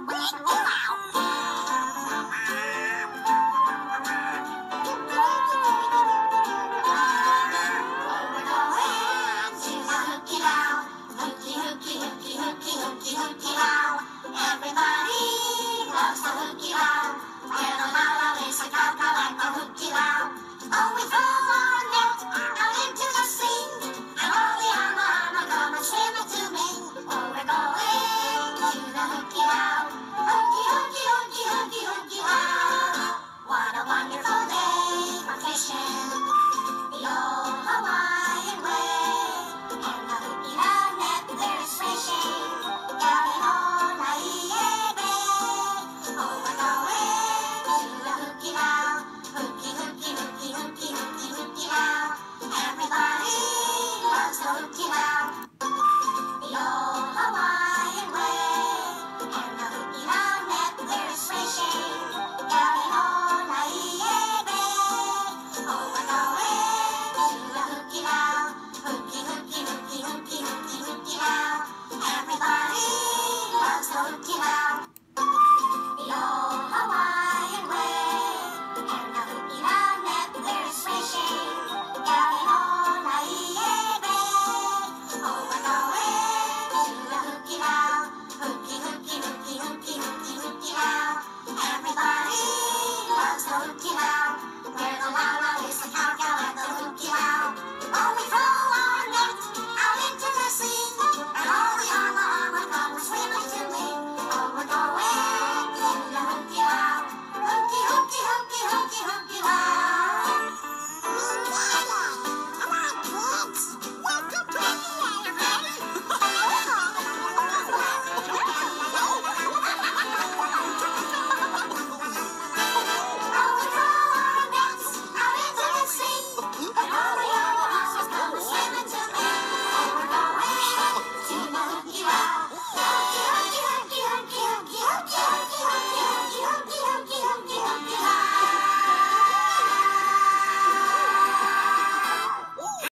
Oh, とき。